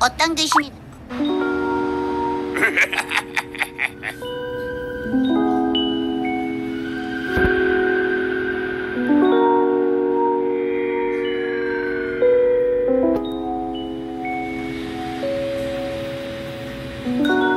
어떤 귀신이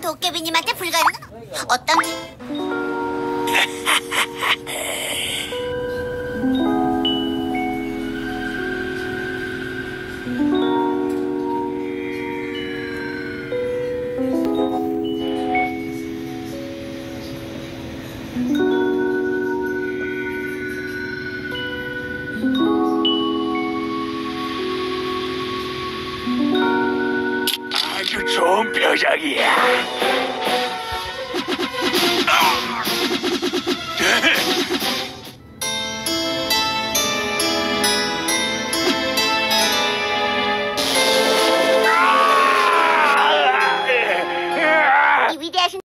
이 위대하신 도깨비님한테 불가능한 어떤 귀- 좋은 표정이야.